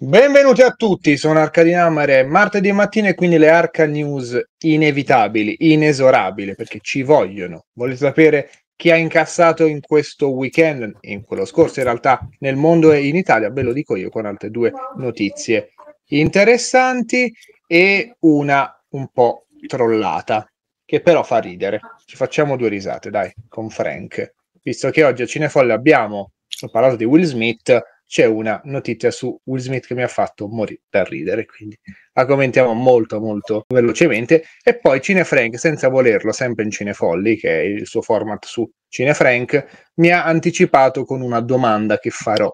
Benvenuti a tutti, sono Arcadinammer, è martedì mattina e quindi le Arca News inevitabili, inesorabili, perché ci vogliono. Volete sapere chi ha incassato in questo weekend, in quello scorso in realtà nel mondo e in Italia? Ve lo dico io con altre due notizie interessanti e una un po' trollata, che però fa ridere. Ci facciamo due risate, dai, con Frank. Visto che oggi a Cinefolle abbiamo parlato di Will Smith, c'è una notizia su Will Smith che mi ha fatto morire da ridere, quindi la commentiamo molto molto velocemente e poi Cinefrank, senza volerlo, sempre in Cinefolli, che è il suo format su Cinefrank, mi ha anticipato con una domanda che farò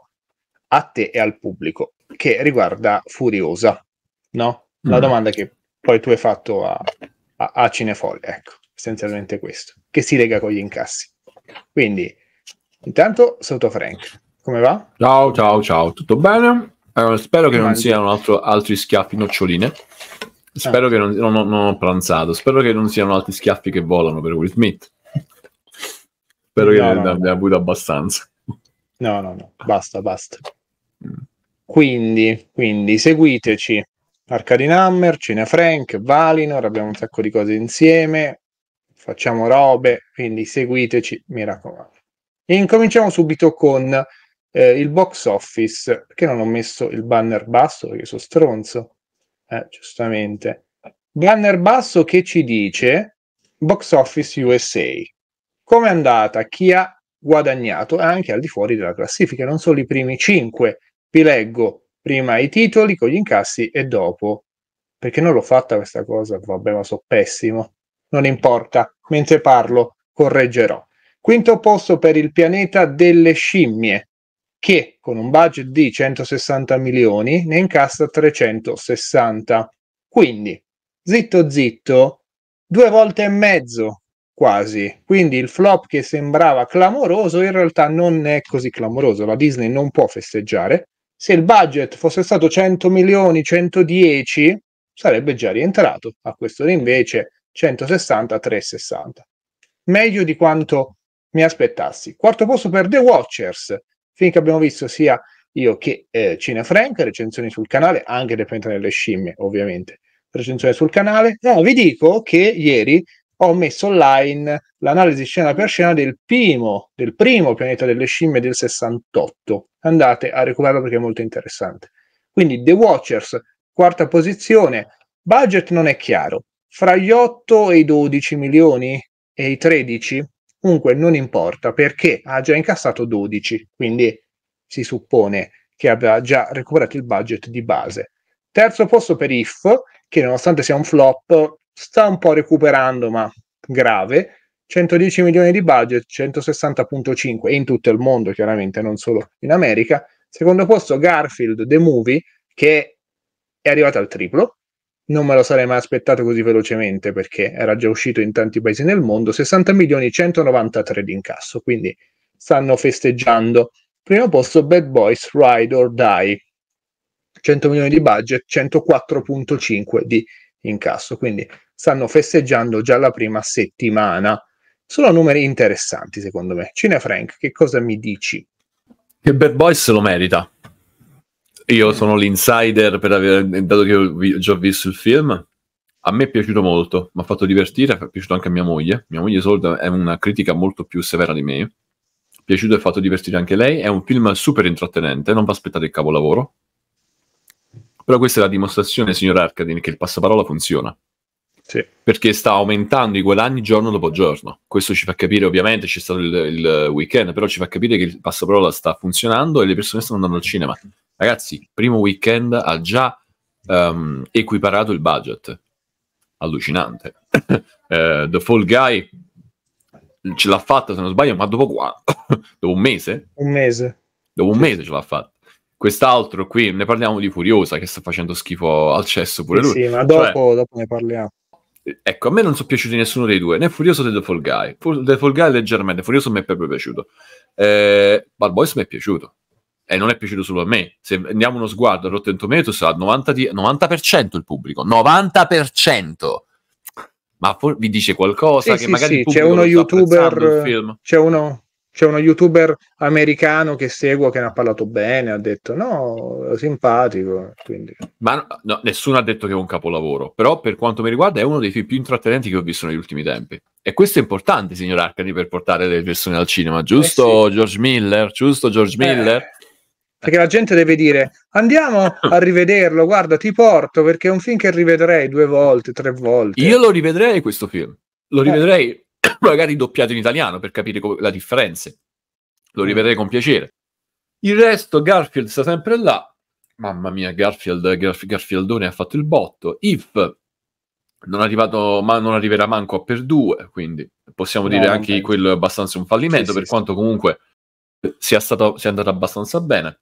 a te e al pubblico, che riguarda Furiosa, no? La mm. domanda che poi tu hai fatto a, a, a Cinefolli, ecco, essenzialmente questo, che si lega con gli incassi. Quindi, intanto saluto Frank. Come va? Ciao, ciao, ciao, tutto bene? Eh, spero che non siano altro, altri schiaffi noccioline. Spero ah. che non, non, non, ho pranzato. Spero che non siano altri schiaffi che volano per Will Smith. Spero no, che no, ne abbia avuto abbastanza. No, no, no, basta, basta. Quindi, quindi seguiteci. Arcadinammer, Cinefrank, Valinor, abbiamo un sacco di cose insieme, facciamo robe, quindi seguiteci, mi raccomando. E incominciamo subito con eh, il box office, perché non ho messo il banner basso? Perché sono stronzo. Eh, giustamente. Banner basso che ci dice box office USA. Come è andata? Chi ha guadagnato? Anche al di fuori della classifica, non solo i primi cinque. Vi leggo prima i titoli con gli incassi e dopo. Perché non l'ho fatta questa cosa? Vabbè, ma so pessimo. Non importa. Mentre parlo, correggerò. Quinto posto per il pianeta delle scimmie, che con un budget di 160 milioni ne incassa 360. Quindi, zitto zitto, due volte e mezzo quasi. Quindi il flop che sembrava clamoroso in realtà non è così clamoroso. La Disney non può festeggiare. Se il budget fosse stato 100 milioni, 110, sarebbe già rientrato. A questo invece 160, 360. Meglio di quanto mi aspettassi. Quarto posto per The Watchers, finché abbiamo visto sia io che eh, Cinefrank, recensioni sul canale, anche del pianeta delle scimmie, ovviamente, recensioni sul canale. Eh, vi dico che ieri ho messo online l'analisi scena per scena del primo, del primo pianeta delle scimmie del 68. Andate a recuperarlo perché è molto interessante. Quindi The Watchers, quarta posizione, budget non è chiaro, fra gli 8 e i 12 milioni e i 13 Comunque non importa perché ha già incassato 12, quindi si suppone che abbia già recuperato il budget di base. Terzo posto per IF, che nonostante sia un flop, sta un po' recuperando, ma grave. 110 milioni di budget, 160.5 in tutto il mondo, chiaramente, non solo in America. Secondo posto Garfield The Movie, che è arrivato al triplo, non me lo sarei mai aspettato così velocemente perché era già uscito in tanti paesi nel mondo, 60 milioni 193 di incasso, quindi stanno festeggiando. Primo posto Bad Boys Ride or Die, 100 milioni di budget, 104.5 di incasso, quindi stanno festeggiando già la prima settimana. Sono numeri interessanti secondo me. Cinefrank, che cosa mi dici? Che Bad Boys lo merita. Io sono l'insider per aver, dato che ho già visto il film. A me è piaciuto molto, mi ha fatto divertire, è piaciuto anche a mia moglie. Mia moglie solita è una critica molto più severa di me. È piaciuto e fatto divertire anche lei. È un film super intrattenente, non vi aspettate il capolavoro. Però questa è la dimostrazione, signor Arcadin, che il passaparola funziona. Sì. Perché sta aumentando i guadagni giorno dopo giorno. Questo ci fa capire, ovviamente c'è stato il, il weekend, però ci fa capire che il passaparola sta funzionando e le persone stanno andando al cinema. Ragazzi, primo weekend ha già um, equiparato il budget. Allucinante. uh, The Fall Guy ce l'ha fatta, se non sbaglio, ma dopo qua? dopo un mese? Un mese. Dopo un mese ce l'ha fatta. Quest'altro qui, ne parliamo di Furiosa, che sta facendo schifo al cesso pure lui. Sì, ma dopo, cioè, dopo ne parliamo. Ecco, a me non sono piaciuti nessuno dei due, né Furioso né The Fall Guy. The Fall Guy leggermente, Furioso mi è proprio piaciuto. Eh, Bad Boys mi è piaciuto e non è piaciuto solo a me. Se andiamo uno sguardo a Rotten Tomatoes ha 90, di, 90% il pubblico, 90%. Ma for- vi dice qualcosa sì, che sì, magari sì. c'è uno youtuber c'è uno, c'è uno youtuber americano che seguo che ne ha parlato bene, ha detto no, simpatico. Quindi. Ma no, nessuno ha detto che è un capolavoro, però per quanto mi riguarda è uno dei film più intrattenenti che ho visto negli ultimi tempi. E questo è importante, signor Arcadi, per portare le persone al cinema, giusto eh sì. George Miller? Giusto George Miller? Eh, perché la gente deve dire andiamo a rivederlo, guarda ti porto perché è un film che rivedrei due volte, tre volte. Io lo rivedrei questo film, lo eh. rivedrei eh. magari doppiato in italiano per capire co- la differenza. Lo mm. rivedrei con piacere. Il resto, Garfield sta sempre là. Mamma mia, Garfield, Garf- Garfieldone ha fatto il botto. If non, arrivato, ma non arriverà manco a per due, quindi possiamo no, dire anche penso. quello è abbastanza un fallimento, sì, per sì, quanto sì. comunque sia, stato, sia andato abbastanza bene.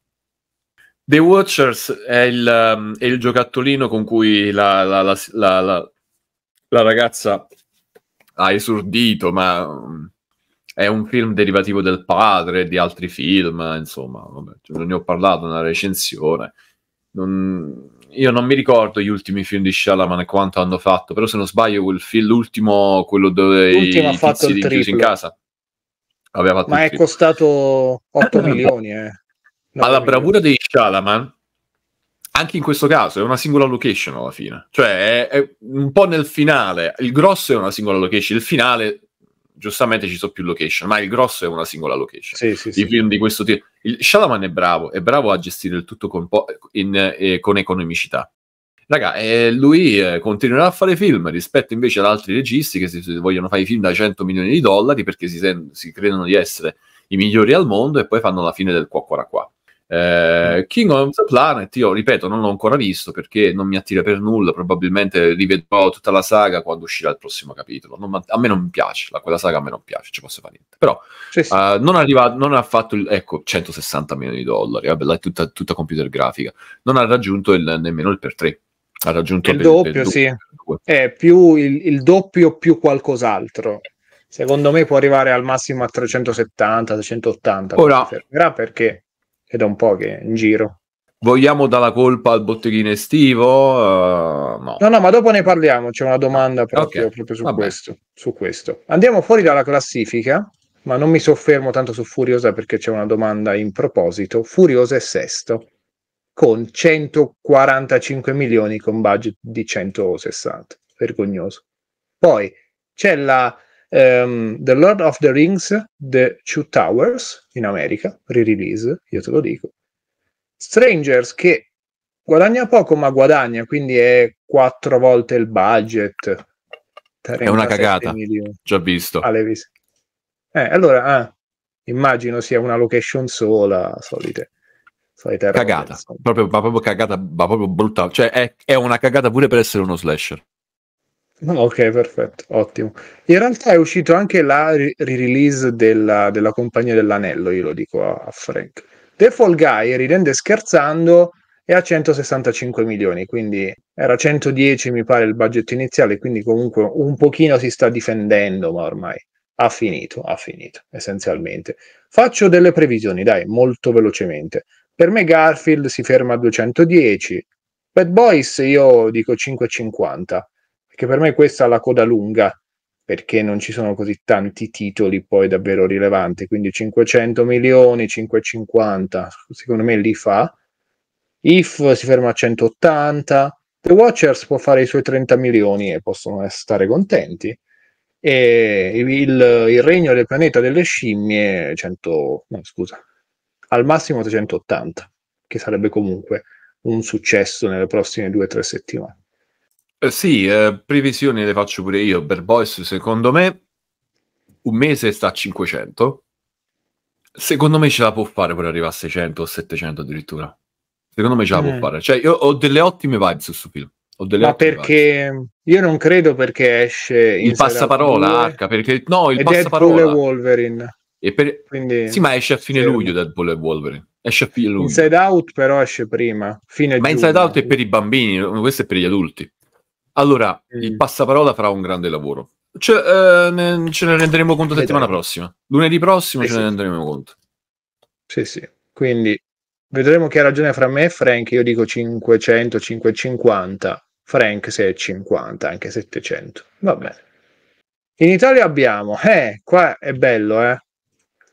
The Watchers è il, um, è il giocattolino con cui la, la, la, la, ragazza ha esordito, ma um, è un film derivativo del padre, di altri film, insomma, vabbè, non ne ho parlato nella recensione. Non, io non mi ricordo gli ultimi film di Shalaman e quanto hanno fatto, però se non sbaglio quel film, l'ultimo, quello dove l'ultimo i tizi chiusi in casa, aveva fatto Ma è triplo. costato 8 milioni, eh. Ma la bravura dei Shalaman, anche in questo caso, è una singola location alla fine. Cioè, è, è, un po' nel finale. Il grosso è una singola location, il finale, giustamente ci sono più location, ma il grosso è una singola location. Sì, sì, I sì. film di questo tipo. Il Shalaman è bravo, è bravo a gestire il tutto con, in, eh, con economicità. Raga, eh, lui eh, continuerà a fare film rispetto invece ad altri registi che si, si vogliono fare i film da 100 milioni di dollari perché si, sen- si credono di essere i migliori al mondo e poi fanno la fine del qua qua qua. Eh, King of the Planet, io ripeto, non l'ho ancora visto perché non mi attira per nulla. Probabilmente rivedrò tutta la saga quando uscirà il prossimo capitolo. Non, a me non piace, la, quella saga a me non piace, ci posso fare niente. Però sì, sì. Uh, non, arriva, non ha fatto il, ecco 160 milioni di dollari. Vabbè, è tutta, tutta computer grafica. Non ha raggiunto il, nemmeno il per 3. Ha raggiunto il per, doppio, per sì. È più il, il doppio più qualcos'altro. Secondo me può arrivare al massimo a 370, 380. Ora, perché è da un po' che è in giro. Vogliamo dare la colpa al botteghino estivo? Uh, no. no, no, ma dopo ne parliamo. C'è una domanda proprio, okay. proprio su, questo, su, questo, Andiamo fuori dalla classifica, ma non mi soffermo tanto su Furiosa perché c'è una domanda in proposito. Furiosa è sesto, con 145 milioni con budget di 160. Vergognoso. Poi c'è la um, The Lord of the Rings, The Two Towers in America, re-release, io te lo dico. Strangers che guadagna poco ma guadagna, quindi è quattro volte il budget. È una cagata, milioni. già visto. Ah, visto. Eh, allora, ah, immagino sia una location sola, solite. solite cagata, proprio, ma proprio cagata, ma proprio brutta. Cioè, è, è una cagata pure per essere uno slasher. Ok, perfetto, ottimo. In realtà è uscito anche la re-release della, della Compagnia dell'Anello, io lo dico a, a Frank. The Fall Guy, ridende scherzando, è a 165 milioni, quindi era 110 mi pare il budget iniziale, quindi comunque un pochino si sta difendendo, ma ormai ha finito, ha finito, essenzialmente. Faccio delle previsioni, dai, molto velocemente. Per me Garfield si ferma a 210, Bad Boys io dico 550 perché per me questa è la coda lunga, perché non ci sono così tanti titoli poi davvero rilevanti, quindi 500 milioni, 550, secondo me li fa. If si ferma a 180, The Watchers può fare i suoi 30 milioni e possono stare contenti. E il, il regno del pianeta delle scimmie, 100, no, scusa, al massimo 380, che sarebbe comunque un successo nelle prossime due o tre settimane. Eh, sì, eh, previsioni le faccio pure io. Per Boys, secondo me, un mese sta a 500. Secondo me ce la può fare per arrivare a 600 o 700 addirittura. Secondo me ce la mm. può fare. Cioè, io ho delle ottime vibes su questo film. Ma perché vibes. io non credo perché esce il passaparola H, perché no, il passaparola Deadpool e Wolverine. E per... Quindi, sì, ma esce a fine fermo. luglio Deadpool e Wolverine. Esce a fine luglio. Inside Out però esce prima, fine Ma giugno. Inside Out è per i bambini, questo è per gli adulti. Allora, mm. il passaparola farà un grande lavoro. Cioè, eh, ne, ce ne renderemo conto settimana prossima. Lunedì prossimo sì, ce sì. ne renderemo conto. Sì, sì. Quindi vedremo che ha ragione fra me e Frank. Io dico 500, 550. Frank 650, anche 700. Va bene. In Italia abbiamo, eh, qua è bello, eh.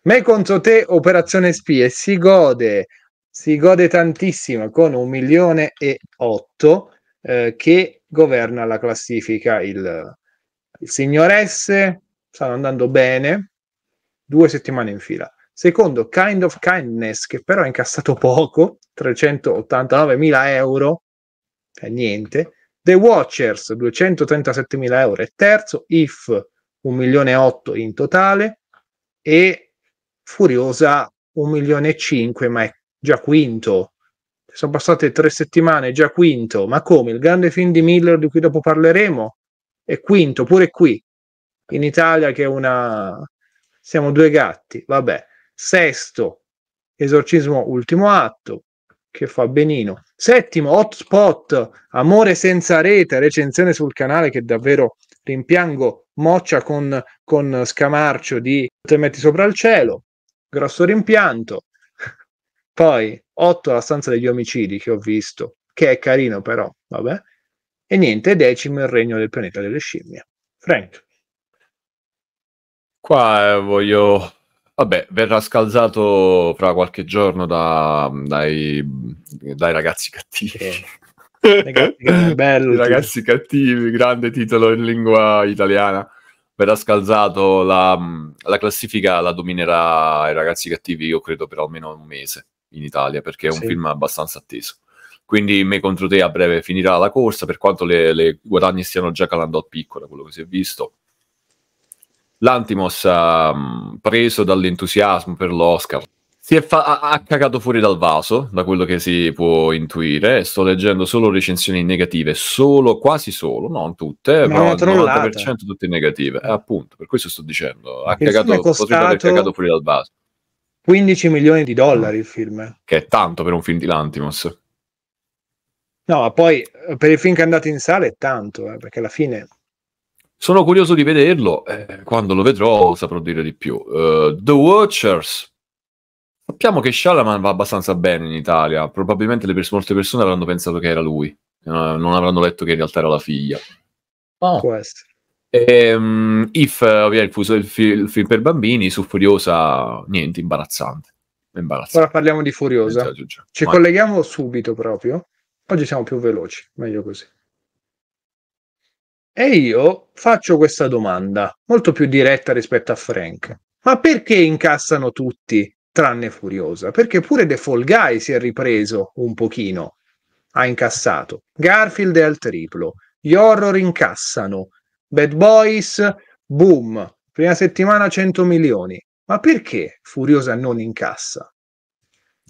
Me contro te, Operazione Spie, si gode, si gode tantissimo con un milione e otto eh, che governa la classifica. Il, il signor S stanno andando bene, due settimane in fila. Secondo, Kind of Kindness, che però ha incassato poco, 389 mila euro, eh, niente. The Watchers, 237 mila euro, è terzo. If, 1 milione e 8 in totale. E Furiosa, 1 milione e 5, ma è già quinto. Sono passate tre settimane, già quinto. Ma come? Il grande film di Miller, di cui dopo parleremo, è quinto, pure qui. In Italia che è una... Siamo due gatti, vabbè. Sesto, Esorcismo Ultimo Atto, che fa benino. Settimo, Hotspot, Amore senza rete, recensione sul canale che davvero rimpiango moccia con, con scamarcio di Te metti sopra il cielo, grosso rimpianto. Poi 8 la stanza degli omicidi che ho visto, che è carino però, vabbè. E niente, decimo il regno del pianeta delle scimmie. Frank. Qua eh, voglio Vabbè, verrà scalzato fra qualche giorno da, dai, dai, ragazzi cattivi. Ragazzi, bello, I ragazzi cattivi, grande titolo in lingua italiana. Verrà scalzato la, la, classifica, la dominerà i ragazzi cattivi, io credo, per almeno un mese in Italia, perché è un sì. film abbastanza atteso. Quindi me contro te a breve finirà la corsa, per quanto le, le guadagni stiano già calando al picco, da quello che si è visto l'Antimos ha mm, preso dall'entusiasmo per l'Oscar. Si è fa- ha, ha cagato fuori dal vaso, da quello che si può intuire. Sto leggendo solo recensioni negative, solo, quasi solo, non tutte, Ma però il 90% tutte negative. Eh, appunto, per questo sto dicendo. Ha cagato, potrebbe aver cagato fuori dal vaso. 15 milioni di dollari il film. Che è tanto per un film di Lantimos. No, ma poi per il film che è andato in sala è tanto, eh, perché alla fine sono curioso di vederlo, eh, quando lo vedrò saprò dire di più. Uh, The Watchers. Sappiamo che Shalaman va abbastanza bene in Italia, probabilmente le pers- molte persone avranno pensato che era lui, non avranno letto che in realtà era la figlia. Oh. Può essere. E, um, If, ovviamente, il, il, fi- il, film per bambini, su Furiosa, niente, imbarazzante. imbarazzante. Ora parliamo di Furiosa. Ci Vai. colleghiamo subito proprio. Oggi siamo più veloci, meglio così. E io faccio questa domanda, molto più diretta rispetto a Frank. Ma perché incassano tutti, tranne Furiosa? Perché pure The Fall Guy si è ripreso un pochino, ha incassato. Garfield è al triplo, gli horror incassano, Bad Boys, boom, prima settimana 100 milioni. Ma perché Furiosa non incassa?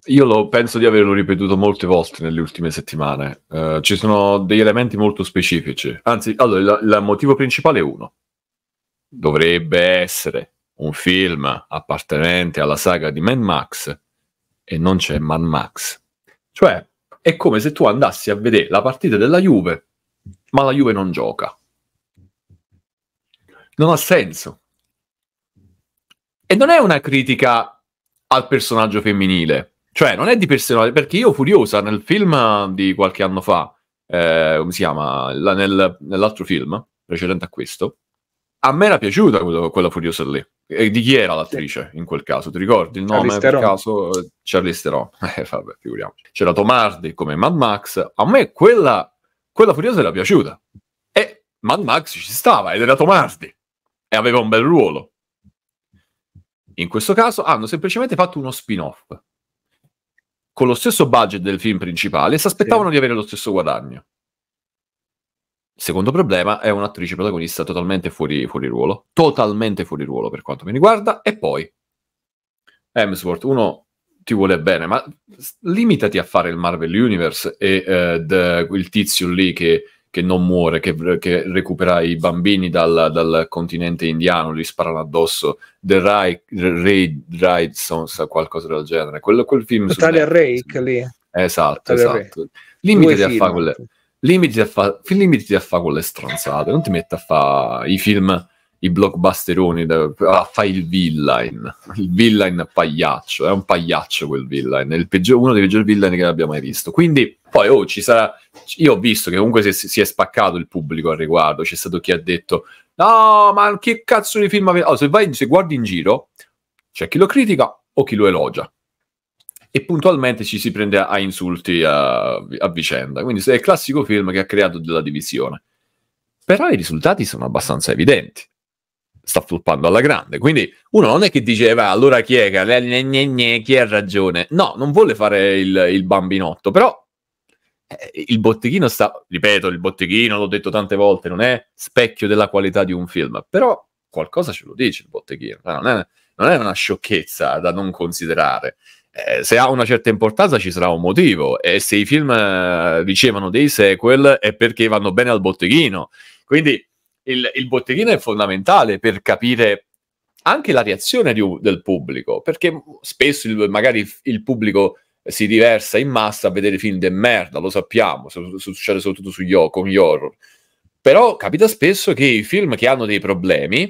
Io lo, penso di averlo ripetuto molte volte nelle ultime settimane. Uh, ci sono degli elementi molto specifici. Anzi, allora, il, motivo principale è uno. Dovrebbe essere un film appartenente alla saga di Mad Max e non c'è Mad Max. Cioè, è come se tu andassi a vedere la partita della Juve, ma la Juve non gioca. Non ha senso. E non è una critica al personaggio femminile, cioè, non è di personale, perché io Furiosa nel film di qualche anno fa, eh, come si chiama, la, nel, nell'altro film precedente a questo, a me era piaciuta quello, quella Furiosa lì. E di chi era l'attrice in quel caso? Ti ricordi il nome per caso? Charlize Theron. Eh, vabbè, figuriamoci. C'era Tomardi come Mad Max. A me quella, quella Furiosa era piaciuta. E Mad Max ci stava ed era Tomardi. E aveva un bel ruolo. In questo caso hanno semplicemente fatto uno spin-off con lo stesso budget del film principale e si aspettavano sì. di avere lo stesso guadagno. Il secondo problema è un'attrice protagonista totalmente fuori, fuori ruolo, totalmente fuori ruolo per quanto mi riguarda, e poi Hemsworth, uno ti vuole bene, ma limitati a fare il Marvel Universe e eh, the, il tizio lì che che non muore, che, che recupera i bambini dal, dal, continente indiano, li sparano addosso, The Ray, Ray Rydson, qualcosa del genere. Quello, quel film Totale Rake lì. Esatto, esatto. Limitati a fare quelle... Limitati a fare fa quelle stronzate, non ti metti a fare i film i blockbusteroni, da, ah, fai il villain, il villain pagliaccio, è un pagliaccio quel villain, è peggior, uno dei peggiori villain che abbia mai visto. Quindi poi oh, ci sarà, io ho visto che comunque si, si, è spaccato il pubblico al riguardo, c'è stato chi ha detto no, ma che cazzo di film avete? Oh, se, vai, se guardi in giro, C'è chi lo critica o chi lo elogia. E puntualmente ci si prende a insulti a, a vicenda. Quindi è il classico film che ha creato della divisione. Però i risultati sono abbastanza evidenti sta floppando alla grande. Quindi uno non è che diceva allora chi è chi ha ragione. No, non vuole fare il, il bambinotto, però eh, il botteghino sta, ripeto, il botteghino, l'ho detto tante volte, non è specchio della qualità di un film, però qualcosa ce lo dice il botteghino, non è, non è una sciocchezza da non considerare. Eh, se ha una certa importanza ci sarà un motivo e se i film eh, ricevono dei sequel è perché vanno bene al botteghino. Quindi il, il botteghino è fondamentale per capire anche la reazione di, del pubblico, perché spesso il, magari il pubblico si diversa in massa a vedere film di merda, lo sappiamo, succede soprattutto sugli, con gli horror. Però capita spesso che i film che hanno dei problemi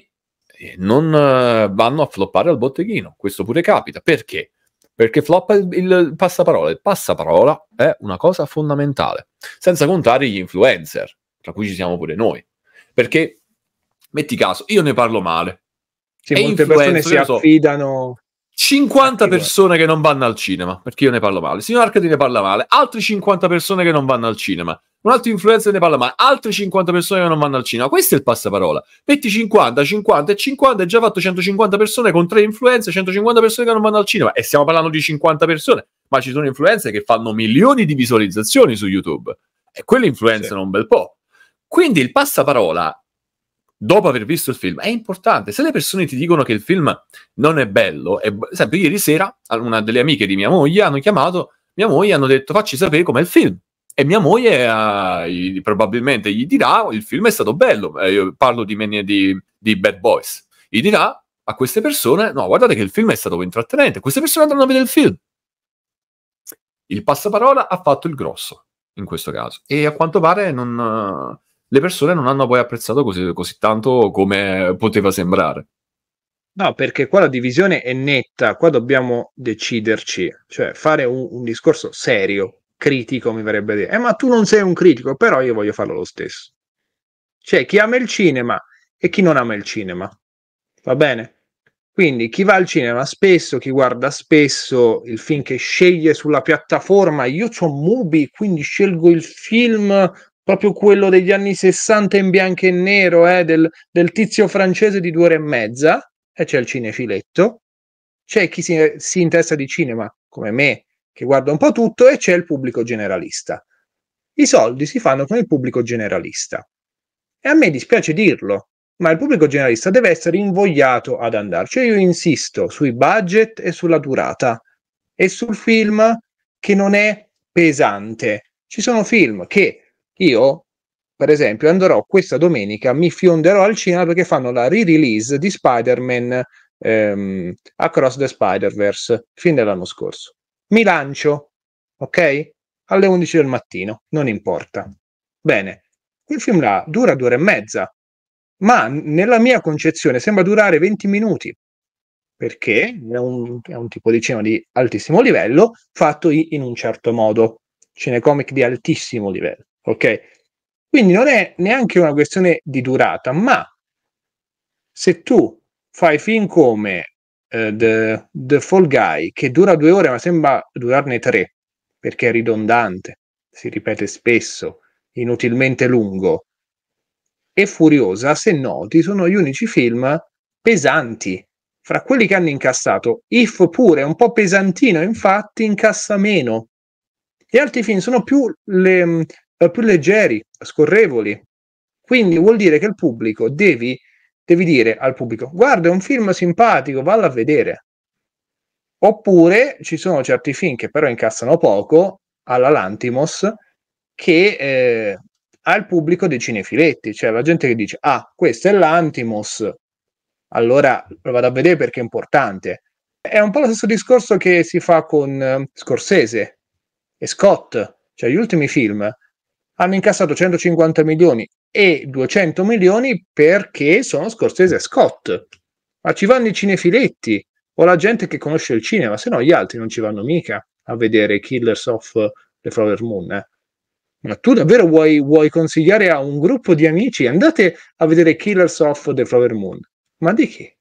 eh, non uh, vanno a floppare al botteghino. Questo pure capita. Perché? Perché floppa il, il passaparola. Il passaparola è una cosa fondamentale. Senza contare gli influencer, tra cui ci siamo pure noi. Perché, metti caso, io ne parlo male. Sì, molte persone si affidano... 50 persone che non vanno al cinema, perché io ne parlo male. Signor Arcadi ne parla male. Altre 50 persone che non vanno al cinema. Un altro influencer ne parla male. Altre 50 persone che non vanno al cinema. Questo è il passaparola. Metti 50, 50 e 50. Hai già fatto 150 persone con 3 influenze, 150 persone che non vanno al cinema. E stiamo parlando di 50 persone. Ma ci sono influenze che fanno milioni di visualizzazioni su YouTube. E quelle influenzano sì. un bel po'. Quindi il passaparola, dopo aver visto il film, è importante. Se le persone ti dicono che il film non è bello, è, sempre ieri sera una delle amiche di mia moglie hanno chiamato mia moglie e hanno detto facci sapere com'è il film. E mia moglie uh, probabilmente gli dirà il film è stato bello. Eh, io parlo di, di, di Bad Boys. Gli dirà a queste persone: no, guardate che il film è stato intrattenente. Queste persone andranno a vedere il film. Il passaparola ha fatto il grosso in questo caso. E a quanto pare non, le persone non hanno poi apprezzato così, così tanto come poteva sembrare. No, perché qua la divisione è netta, qua dobbiamo deciderci, cioè fare un, un discorso serio, critico mi verrebbe a dire. Eh, ma tu non sei un critico, però io voglio farlo lo stesso. C'è chi ama il cinema e chi non ama il cinema. Va bene? Quindi chi va al cinema spesso, chi guarda spesso il film che sceglie sulla piattaforma, io ho Mubi, quindi scelgo il film proprio quello degli anni 60 in bianco e nero, eh, del, del, tizio francese di due ore e mezza, e c'è il cinefiletto, c'è chi si, si interessa di cinema, come me, che guarda un po' tutto, e c'è il pubblico generalista. I soldi si fanno con il pubblico generalista. E a me dispiace dirlo, ma il pubblico generalista deve essere invogliato ad andarci. Cioè io insisto sui budget e sulla durata e sul film che non è pesante. Ci sono film che io, per esempio, andrò questa domenica, mi fionderò al cinema perché fanno la re-release di Spider-Man ehm, Across the Spider-Verse, fin dell'anno scorso. Mi lancio, ok? Alle 11 del mattino, non importa. Bene, quel film là dura due ore e mezza, ma nella mia concezione sembra durare 20 minuti perché è un, è un tipo di cinema di altissimo livello fatto in un certo modo, cinecomic di altissimo livello. Ok? Quindi non è neanche una questione di durata, ma se tu fai film come uh, The, The Fall Guy, che dura due ore ma sembra durarne tre, perché è ridondante, si ripete spesso, inutilmente lungo, e Furiosa, se noti, sono gli unici film pesanti. Fra quelli che hanno incassato, If pure è un po' pesantino, infatti incassa meno. Gli altri film sono più le, eh, più leggeri, scorrevoli. Quindi vuol dire che il pubblico devi, devi dire al pubblico: guarda, è un film simpatico, vallo a vedere. Oppure ci sono certi film che però incassano poco, alla Lantimos, che eh, ha il pubblico dei cinefiletti, cioè la gente che dice: Ah, questo è l'Antimos, allora lo vado a vedere perché è importante. È un po' lo stesso discorso che si fa con uh, Scorsese e Scott, cioè gli ultimi film hanno incassato 150 milioni e 200 milioni perché sono Scorsese e Scott. Ma ci vanno i cinefiletti o la gente che conosce il cinema, se no gli altri non ci vanno mica a vedere Killers of the Flower Moon. Eh. Ma tu davvero vuoi, vuoi, consigliare a un gruppo di amici andate a vedere Killers of the Flower Moon? Ma di chi?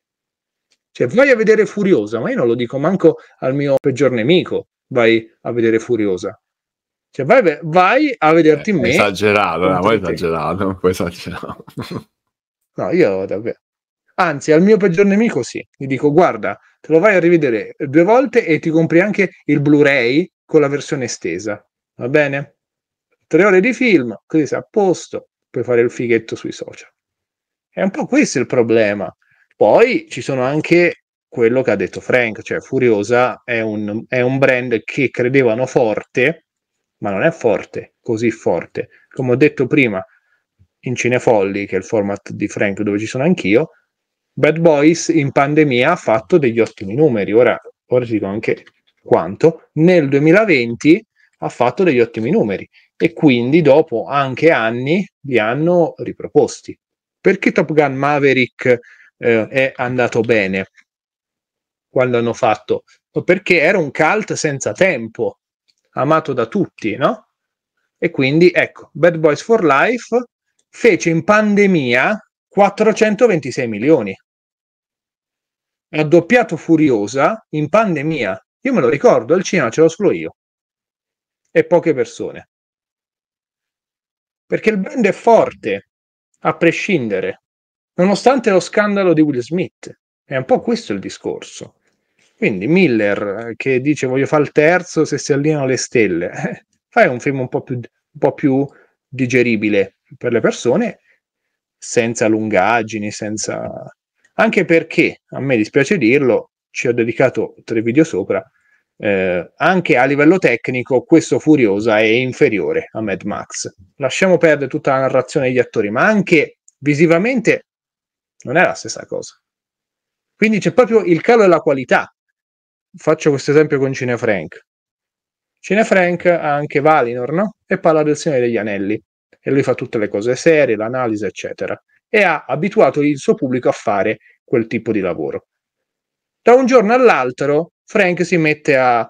Cioè, vai a vedere Furiosa, ma io non lo dico manco al mio peggior nemico, vai a vedere Furiosa. Cioè, vai, vai a vederti eh, me. Esagerato, no, poi esagerato, poi esagerato. no, io davvero. Anzi, al mio peggior nemico sì. Gli dico, guarda, te lo vai a rivedere due volte e ti compri anche il Blu-ray con la versione estesa. Va bene? Tre ore di film, così sei a posto, puoi fare il fighetto sui social. È un po' questo il problema. Poi ci sono anche quello che ha detto Frank, cioè Furiosa è un, è un brand che credevano forte, ma non è forte, così forte. Come ho detto prima, in Cinefolli, che è il format di Frank dove ci sono anch'io, Bad Boys in pandemia ha fatto degli ottimi numeri. Ora, ora ti dico anche quanto. Nel 2020 ha fatto degli ottimi numeri e quindi dopo anche anni li hanno riproposti. Perché Top Gun Maverick eh, è andato bene quando hanno fatto? Perché era un cult senza tempo, amato da tutti, no? E quindi ecco, Bad Boys for Life fece in pandemia 426 milioni. Ha doppiato Furiosa in pandemia. Io me lo ricordo, al cinema ce l'ho solo io. E poche persone. Perché il brand è forte, a prescindere nonostante lo scandalo di Will Smith. È un po' questo il discorso. Quindi Miller eh, che dice voglio fare il terzo se si allineano le stelle, eh, fai un film un po, più, un po' più digeribile per le persone, senza lungaggini, senza... Anche perché, a me dispiace dirlo, ci ho dedicato tre video sopra, eh, anche a livello tecnico questo Furiosa è inferiore a Mad Max. Lasciamo perdere tutta la narrazione degli attori, ma anche visivamente non è la stessa cosa. Quindi c'è proprio il calo della qualità. Faccio questo esempio con Cinefrank. Cinefrank ha anche Valinor, no? E parla del Signore degli Anelli. E lui fa tutte le cose serie, l'analisi, eccetera. E ha abituato il suo pubblico a fare quel tipo di lavoro. Da un giorno all'altro, Frank si mette a,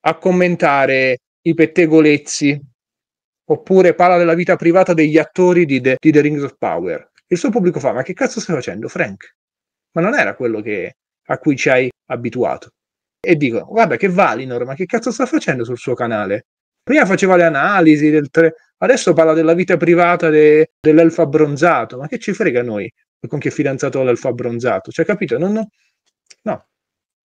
a commentare i pettegolezzi oppure parla della vita privata degli attori di The, di The Rings of Power il suo pubblico fa: Ma che cazzo stai facendo, Frank? Ma non era quello che, a cui ci hai abituato. E dico: Guarda, che Valinor, ma che cazzo sta facendo sul suo canale? Prima faceva le analisi del tre, adesso parla della vita privata de, dell'elfo abbronzato. Ma che ci frega noi con che fidanzato l'elfo abbronzato? Cioè, capito? Non, no.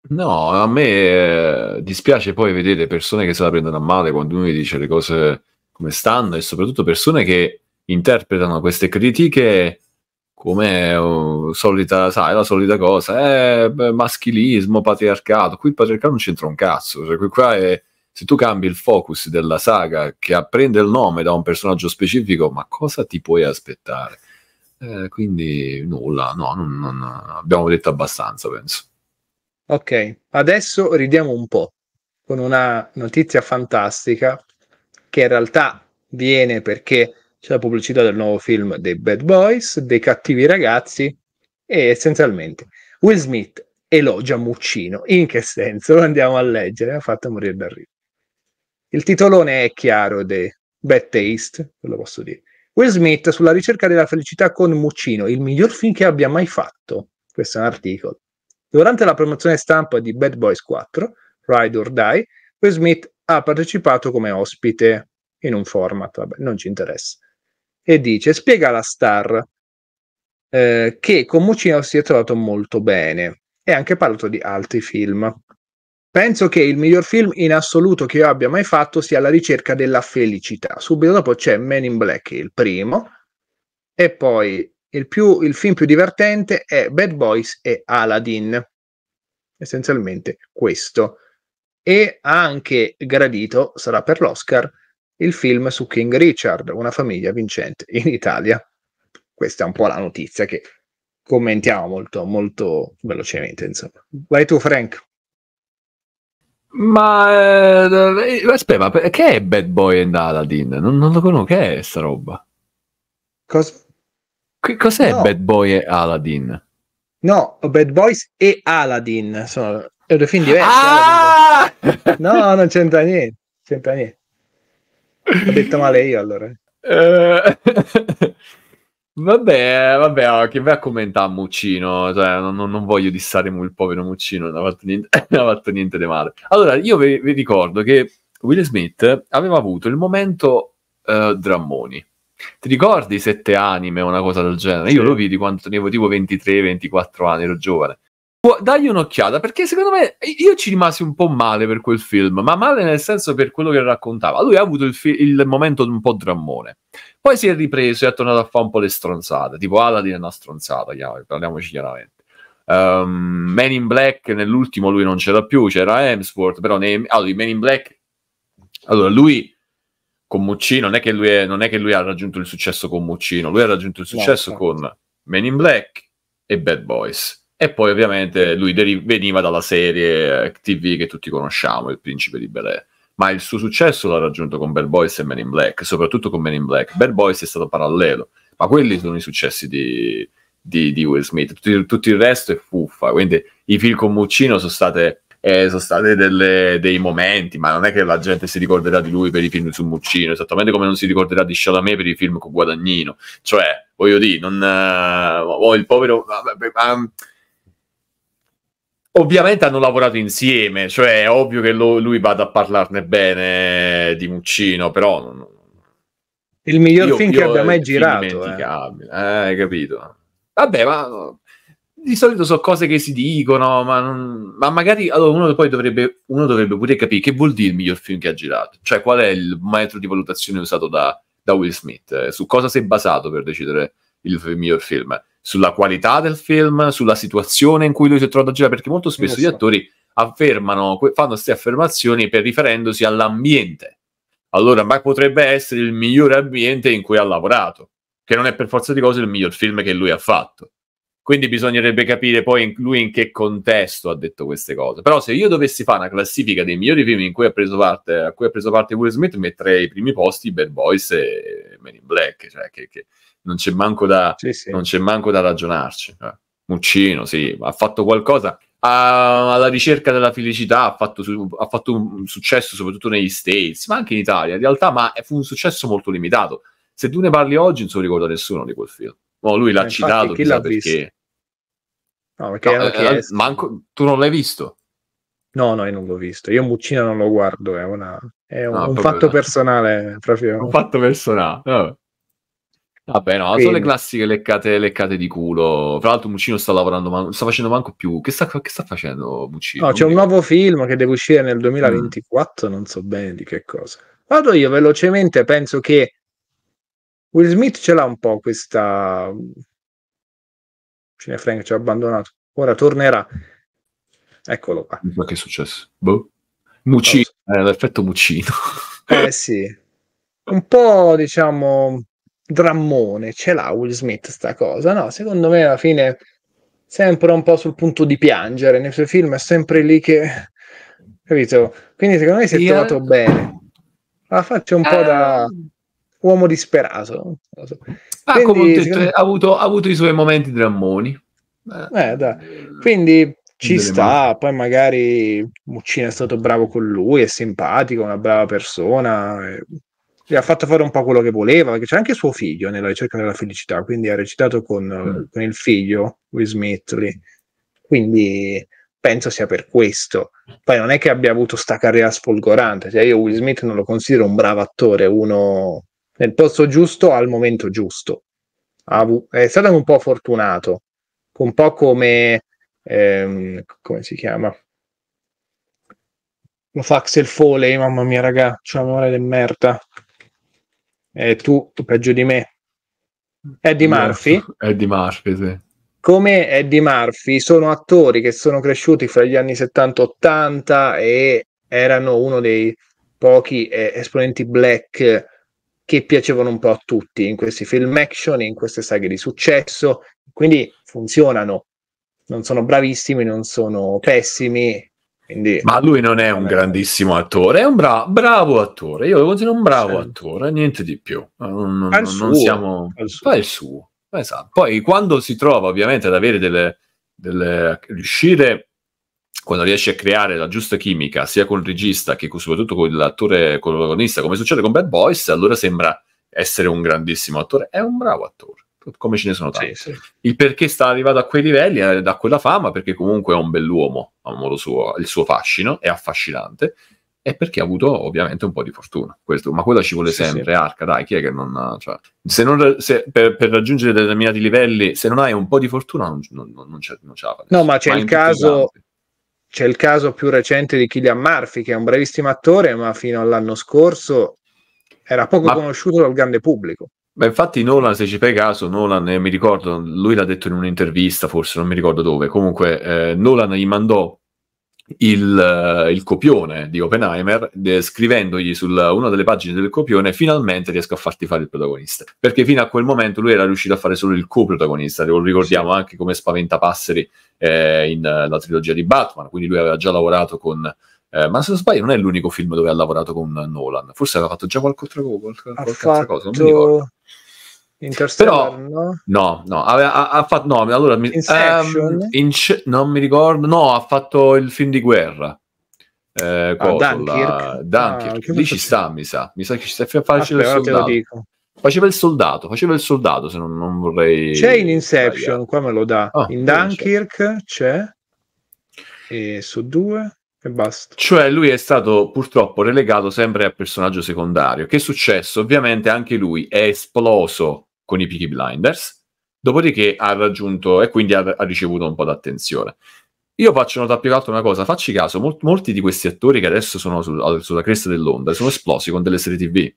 no. A me eh, dispiace poi vedere persone che se la prendono a male quando uno dice le cose come stanno e soprattutto persone che interpretano queste critiche come uh, solita, sai, la solita cosa, eh, maschilismo, patriarcato. Qui il patriarcato non c'entra un cazzo. Cioè, qua è, se tu cambi il focus della saga che prende il nome da un personaggio specifico, ma cosa ti puoi aspettare? Eh, quindi nulla, no, non, non, abbiamo detto abbastanza, penso. Ok, adesso ridiamo un po' con una notizia fantastica che in realtà viene perché c'è la pubblicità del nuovo film dei Bad Boys, dei cattivi ragazzi e essenzialmente Will Smith elogia Muccino. In che senso? Lo andiamo a leggere, ha fatto morire da ridere. Il titolone è chiaro è Bad Taste, ve lo posso dire. Will Smith sulla ricerca della felicità con Muccino, il miglior film che abbia mai fatto. Questo è un articolo. Durante la promozione stampa di Bad Boys 4, Ride or Die, Will Smith ha partecipato come ospite in un format, vabbè, non ci interessa e dice, spiega alla star eh, che con Muccino si è trovato molto bene e anche parlato di altri film. Penso che il miglior film in assoluto che io abbia mai fatto sia La ricerca della felicità. Subito dopo c'è Men in Black, il primo, e poi il, più, il film più divertente è Bad Boys e Aladdin. Essenzialmente questo. E ha anche gradito, sarà per l'Oscar, il film su King Richard, una famiglia vincente in Italia. Questa è un po' la notizia che commentiamo molto, molto velocemente. Insomma. Vai tu, Frank. Ma eh, aspetta, ma che è Bad Boy and Aladdin? Non, non lo conosco, che è sta roba? Cos- che cos'è no. Bad Boy e Aladdin? No, Bad Boys e Aladdin sono due film diversi. Ah! No, non c'entra niente. C'entra niente. Ho detto male io allora. Eh, Vabbè, vabbè, che vai a commentare Muccino, cioè, non, non, voglio dissare il povero Muccino, non ha fatto niente, non ha fatto niente di male. Allora, io vi, vi, ricordo che Will Smith aveva avuto il momento uh, Drammoni. Ti ricordi sette anime o una cosa del genere? Sì. Io lo vidi quando tenevo tipo 23-24 anni, ero giovane dagli un'occhiata perché secondo me io ci rimasi un po' male per quel film, ma male nel senso per quello che raccontava. Lui ha avuto il, fi- il momento un po' drammone, poi si è ripreso e è tornato a fare un po' le stronzate, tipo Aladdin è una stronzata, parliamoci chiaramente. Um, Man in Black nell'ultimo lui non c'era più, c'era Hemsworth, però nei, allora, Man in Black allora lui con Muccino non è, che lui è, non è che lui ha raggiunto il successo con Muccino, lui ha raggiunto il successo no, con Man in Black e Bad Boys e poi ovviamente lui deri- veniva dalla serie TV che tutti conosciamo, Il Principe di Bel Air. Ma il suo successo l'ha raggiunto con Bad Boys e Men in Black, soprattutto con Men in Black. Bad Boys è stato parallelo, ma quelli sono i successi di, di, di Will Smith. Tutto, tutto, il resto è fuffa. Quindi i film con Muccino sono state, eh, sono dei momenti, ma non è che la gente si ricorderà di lui per i film su Muccino, esattamente come non si ricorderà di Chalamet per i film con Guadagnino. Cioè, voglio dire, non, uh, oh, il povero... Uh, Ovviamente hanno lavorato insieme, cioè è ovvio che lo, lui vada a parlarne bene di Muccino, però... Non... Il miglior io, film io che abbia mai girato. Eh. eh. Hai capito? Vabbè, ma di solito sono cose che si dicono, ma, non... ma magari allora uno poi dovrebbe, uno dovrebbe pure capire che vuol dire il miglior film che ha girato, cioè qual è il metro di valutazione usato da, da Will Smith, eh, su cosa si è basato per decidere il, il miglior film sulla qualità del film, sulla situazione in cui lui si è trovato a girare, perché molto spesso gli attori affermano, fanno queste affermazioni per riferendosi all'ambiente. Allora, ma potrebbe essere il migliore ambiente in cui ha lavorato, che non è per forza di cose il miglior film che lui ha fatto. Quindi bisognerebbe capire poi in, lui in che contesto ha detto queste cose. Però se io dovessi fare una classifica dei migliori film in cui ha preso parte, a cui ha preso parte Will Smith, metterei ai primi posti Bad Boys e Men in Black, cioè che, che non c'è manco da, sì, sì. Non c'è manco da ragionarci. Eh. Muccino, sì, ha fatto qualcosa ha, alla ricerca della felicità, ha fatto, su, ha fatto, un successo soprattutto negli States, ma anche in Italia, in realtà, ma fu un successo molto limitato. Se tu ne parli oggi non se lo ricorda nessuno di quel film. Oh, lui l'ha eh, citato, chi l'ha perché. No, perché no, eh, manco, tu non l'hai visto? No, no, io non l'ho visto. Io Muccino non lo guardo, è, una, è un, no, un fatto personale. Proprio. Un fatto personale. No. Vabbè, no, Quindi. sono le classiche leccate, leccate di culo. Tra l'altro, Muccino sta lavorando, ma non sta facendo manco più. Che sta, che sta facendo Muccino? No, c'è un nuovo film che deve uscire nel 2024, mm. non so bene di che cosa. Vado io velocemente, penso che Will Smith ce l'ha un po' questa. Cine Frank ci ha abbandonato. Ora tornerà. Eccolo qua. Ma che è successo? Boh. Muccino, so. eh, l'effetto Muccino. eh sì. Un po', diciamo, drammone, ce l'ha Will Smith sta cosa, no? Secondo me alla fine sempre un po' sul punto di piangere, nei suoi film è sempre lì che... capito? Quindi secondo me si è Io... trovato bene. La faccio un po' da eh. uomo disperato. So. Ah, Quindi, come ho detto, secondo... ha, avuto, ha avuto i suoi momenti drammoni. Eh, eh dai. Quindi ci sta, mani. poi magari Muccino è stato bravo con lui, è simpatico, una brava persona. Gli ha fatto fare un po' quello che voleva, perché c'è anche suo figlio nella ricerca della felicità, quindi ha recitato con, mm. con il figlio, Will Smith lì. Quindi penso sia per questo. Poi non è che abbia avuto sta carriera sfolgorante, cioè io Will Smith non lo considero un bravo attore, uno nel posto giusto al momento giusto. È stato un po' fortunato, un po' come, ehm, come si chiama? Lo fa Axel Foley, mamma mia raga, c'è una memoria di merda eh, tu, tu peggio di me. Eddie Murphy. Eddie Murphy, sì. Come Eddie Murphy, sono attori che sono cresciuti fra gli anni 70 e 80 e erano uno dei pochi eh, esponenti black che piacevano un po' a tutti in questi film action, in queste saghe di successo, quindi funzionano. Non sono bravissimi, non sono pessimi, quindi, Ma lui non è un grandissimo attore, è un bra- bravo attore. Io lo considero un bravo sì. attore, niente di più. Non, non, non suo, siamo. Fa il suo. Esatto. Poi quando si trova ovviamente ad avere delle, delle. riuscire quando riesce a creare la giusta chimica sia con il regista che soprattutto con l'attore, con protagonista, come succede con Bad Boys, allora sembra essere un grandissimo attore. È un bravo attore. Come ce ne sono tanti. Sì, sì. Il perché sta arrivato a quei livelli, da quella fama, perché comunque è un bell'uomo, ha un modo suo, il suo fascino, è affascinante, e perché ha avuto ovviamente un po' di fortuna. Questo, ma quello ci vuole Sì, sempre, arca, dai, chi è che non... Cioè, se non se, per, per raggiungere determinati livelli, se non hai un po' di fortuna, non, non, non, ce, non ce la fai. No, ma c'è il in tutti i caso-. C'è il caso più recente di Killian Murphy, che è un bravissimo attore, ma fino all'anno scorso era poco Ma- conosciuto dal grande pubblico. Beh, infatti Nolan, se ci fai caso, Nolan, eh, mi ricordo, lui l'ha detto in un'intervista, forse non mi ricordo dove, comunque eh, Nolan gli mandò il, eh, il copione di Oppenheimer, de- scrivendogli su una delle pagine del copione, finalmente riesco a farti fare il protagonista. Perché fino a quel momento lui era riuscito a fare solo il coprotagonista, lo ricordiamo anche come Spaventapasseri eh, in eh, la trilogia di Batman, quindi lui aveva già lavorato con... eh, ma se non sbaglio non è l'unico film dove ha lavorato con Nolan, forse aveva fatto già qualche, qualche, qualche altra cosa, non mi ricordo. Interstellar, Però- no? No, no, ha, ha fatto no, allora mi, Inception? ehm, Ince- non mi ricordo, no, ha fatto il film di guerra. Eh, Ah, Dunkirk? Dunkirk. Ah, Lì ci sta, mi sa. Mi sa che ci sta faceva Aspetta, il soldato. Faceva il soldato, faceva il soldato, se non, non vorrei C'è in Inception, sbagliare. qua me lo dà. Ah, in Dunkirk c'è. E su due e basta. Cioè, lui è stato purtroppo relegato sempre a personaggio secondario. Che è successo? Ovviamente anche lui è esploso con i Peaky Blinders, dopodiché ha raggiunto e quindi ha, ha ricevuto un po' d'attenzione. Io faccio notare più che altro una cosa, facci caso, mol- molti di questi attori che adesso sono al- sulla cresta dell'onda sono esplosi con delle serie TV.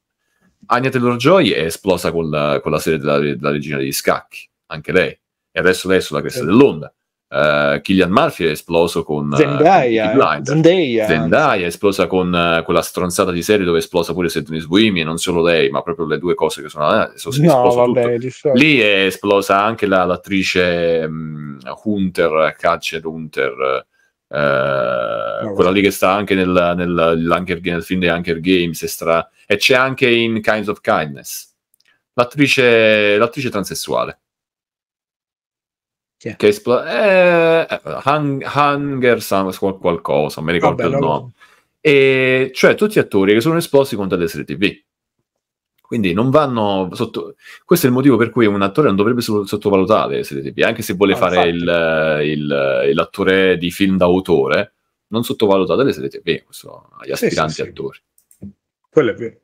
Anya Taylor-Joy è esplosa con la, con la serie della, della regina degli scacchi, anche lei, e adesso lei è sulla cresta Sì. dell'onda. Uh, Killian Murphy è esploso con, eh, Zendaya, Blinders. Zendaya. Zendaya è esplosa con eh, quella stronzata di serie dove è esplosa pure Sidney Sweeney e non solo lei, ma proprio le due cose che sono eh, sono No, vabbè, di. Lì è esplosa anche la- l'attrice mh, Hunter, Catcher Hunter, eh, quella lì che sta anche nel, nel, nel film dei Hunger Games, e, stra- e c'è anche in Kinds of Kindness, l'attrice, l'attrice transessuale. Chi è? Che espl- eh, Hung- Hunger Sam- qual- qualcosa, non mi ricordo Vabbè, il nome. E cioè tutti attori che sono esplosi con delle serie TV. Quindi non vanno sotto. Questo è il motivo per cui un attore non dovrebbe so- sottovalutare le serie TV, anche se vuole No, fare il, il- l'attore di film d'autore, non sottovalutate le serie TV, questo agli Sì, aspiranti sì, sì. attori. Quello è vero.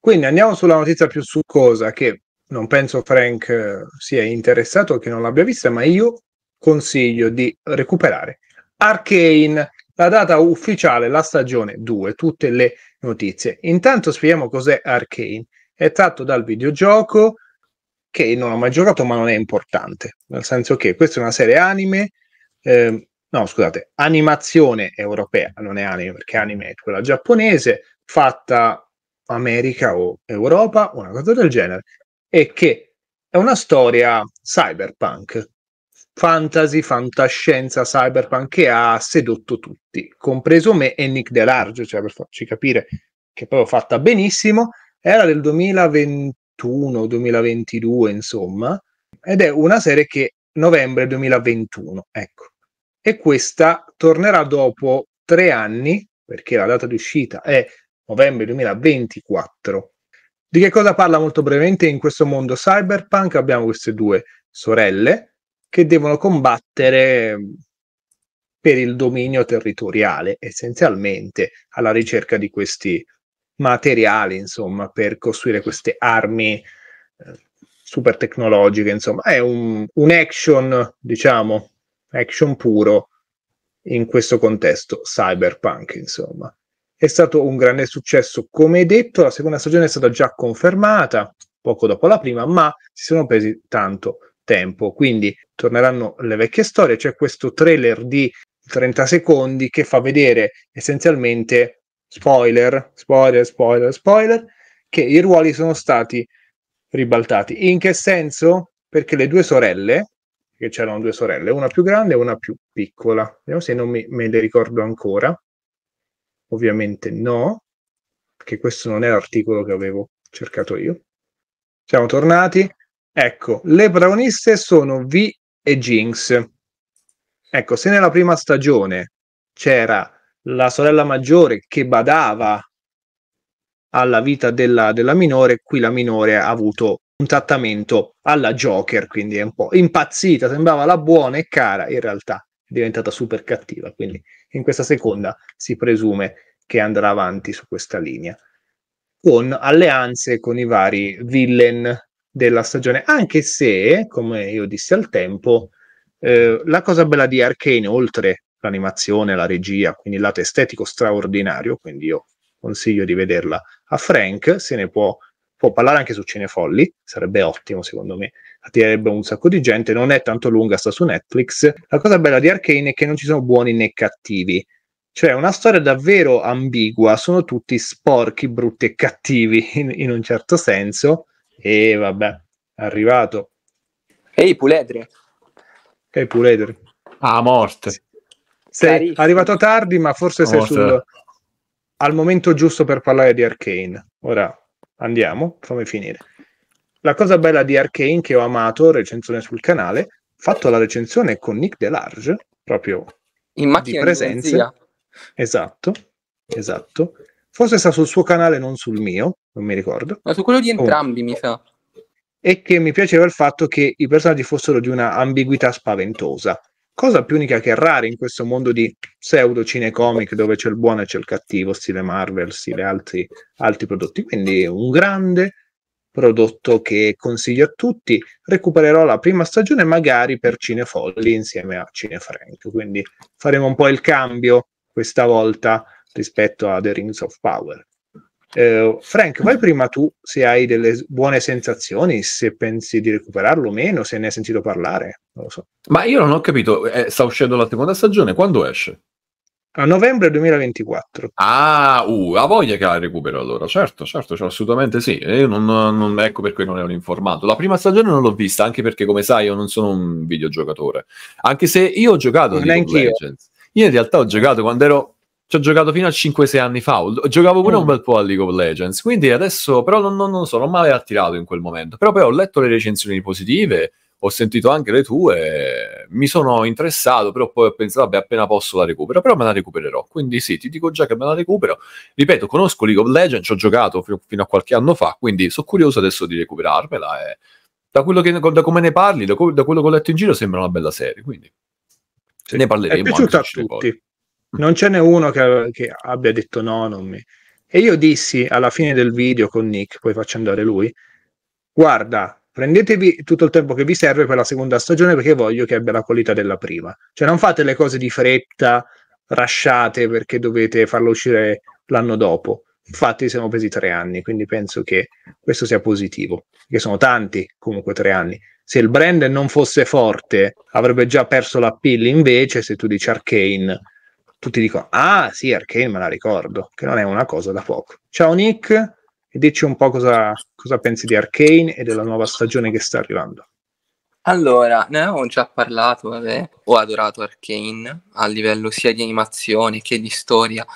Quindi andiamo sulla notizia più succosa che non penso Frank eh, sia interessato o che non l'abbia vista, ma io consiglio di recuperare Arcane, la data ufficiale, la stagione 2, tutte le notizie. Intanto spieghiamo cos'è Arcane. È tratto dal videogioco che non ho mai giocato, ma non è importante, nel senso che questa è una serie anime, ehm, no scusate, animazione europea, non è anime perché anime è quella giapponese, fatta America o Europa, una cosa del genere, e che è una storia cyberpunk, fantasy, fantascienza cyberpunk che ha sedotto tutti, compreso me e Nick DeLarge, cioè per farci capire che poi ho fatta benissimo, era del 2021-2022, insomma, ed è una serie che novembre 2021, ecco. E questa tornerà dopo tre anni, perché la data di uscita è novembre 2024. Di che cosa parla molto brevemente in questo mondo cyberpunk? Abbiamo queste due sorelle che devono combattere per il dominio territoriale, essenzialmente alla ricerca di questi materiali, insomma, per costruire queste armi eh, super tecnologiche, insomma, è un, un action, diciamo, action puro in questo contesto cyberpunk, insomma. È stato un grande successo, come detto, la seconda stagione è stata già confermata poco dopo la prima, ma si sono presi tanto tempo, quindi torneranno le vecchie storie. C'è questo trailer di 30 secondi che fa vedere essenzialmente spoiler, spoiler, spoiler, spoiler, che i ruoli sono stati ribaltati. In che senso? Perché le due sorelle, che c'erano due sorelle, una più grande e una più piccola, vediamo se non mi, me le ricordo ancora. Ovviamente no, perché questo non è l'articolo che avevo cercato io. Siamo tornati. Ecco, le protagoniste sono V e Jinx. Ecco, se nella prima stagione c'era la sorella maggiore che badava alla vita della, della minore, qui la minore ha avuto un trattamento alla Joker, quindi è un po' impazzita, sembrava la buona e cara, in realtà è diventata super cattiva, quindi in questa seconda si presume che andrà avanti su questa linea, con alleanze con i vari villain della stagione, anche se, come io dissi al tempo, eh, la cosa bella di Arcane, oltre l'animazione, la regia, quindi il lato estetico straordinario, quindi io consiglio di vederla a Frank, se ne può, può parlare anche su Cinefolli, sarebbe ottimo secondo me, attirerebbe un sacco di gente, non è tanto lunga, sta su Netflix. La cosa bella di Arcane è che non ci sono buoni né cattivi, cioè una storia davvero ambigua, sono tutti sporchi, brutti e cattivi in, in un certo senso, e vabbè, è arrivato. Ehi, puledre. Ehi, puledre. Ah, morte. Sei Carissimo. arrivato tardi, ma forse sei sul, al momento giusto per parlare di Arcane. Ora andiamo, fammi finire. La cosa bella di Arcane che ho amato, recensione sul canale, fatto la recensione con Nick Delarge, proprio in macchina di presenza. Esatto, esatto. Forse sta sul suo canale, non sul mio, non mi ricordo. Ma su quello di entrambi, oh. mi sa. E che mi piaceva il fatto che i personaggi fossero di una ambiguità spaventosa cosa più unica che rara in questo mondo di pseudo cinecomic dove c'è il buono e c'è il cattivo, stile Marvel, stile altri, altri prodotti. Quindi un grande prodotto che consiglio a tutti. Recupererò la prima stagione magari per Cinefolli insieme a Cinefrank. Quindi faremo un po' il cambio questa volta rispetto a The Rings of Power. Eh, Frank, vai prima tu se hai delle buone sensazioni, se pensi di recuperarlo o meno, se ne hai sentito parlare. Non lo so. Ma io non ho capito, eh, sta uscendo la seconda stagione, quando esce? A novembre 2024. Ah, uh, ha voglia che la recupero allora, certo, certo, cioè, assolutamente sì. Io non, non, ecco perché non ero informato. La prima stagione non l'ho vista, anche perché, come sai, io non sono un videogiocatore. Anche se io ho giocato a Legends. Io in realtà ho giocato quando ero ci ho giocato fino a 5-6 anni fa. Giocavo pure mm. un bel po' a League of Legends. Quindi adesso, però, non, non, non so, non mi attirato in quel momento. Però poi ho letto le recensioni positive, ho sentito anche le tue, mi sono interessato, però poi ho pensato, vabbè, appena posso la recupero. Però me la recupererò. Quindi sì, ti dico già che me la recupero. Ripeto, conosco League of Legends, ci ho giocato fino, fino a qualche anno fa, quindi sono curioso adesso di recuperarmela. E da, quello che, da come ne parli, da, da quello che ho letto in giro, sembra una bella serie. Quindi sì. ne parleremo. È piaciuta a tutti. Poi non ce n'è uno che, che, abbia detto no, non mi... E io dissi alla fine del video con Nick, poi faccio andare lui, guarda, prendetevi tutto il tempo che vi serve per la seconda stagione perché voglio che abbia la qualità della prima. Cioè non fate le cose di fretta, rasciate perché dovete farlo uscire l'anno dopo. Infatti siamo presi tre anni, quindi penso che questo sia positivo, che sono tanti comunque tre anni. Se il brand non fosse forte avrebbe già perso la pill invece se tu dici Arcane tutti dicono, ah sì, Arcane me la ricordo, che non è una cosa da poco. Ciao Nick, e dici un po' cosa, cosa pensi di Arcane e della nuova stagione che sta arrivando. Allora, ne avevo già parlato, vabbè. ho adorato Arcane a livello sia di animazione che di storia.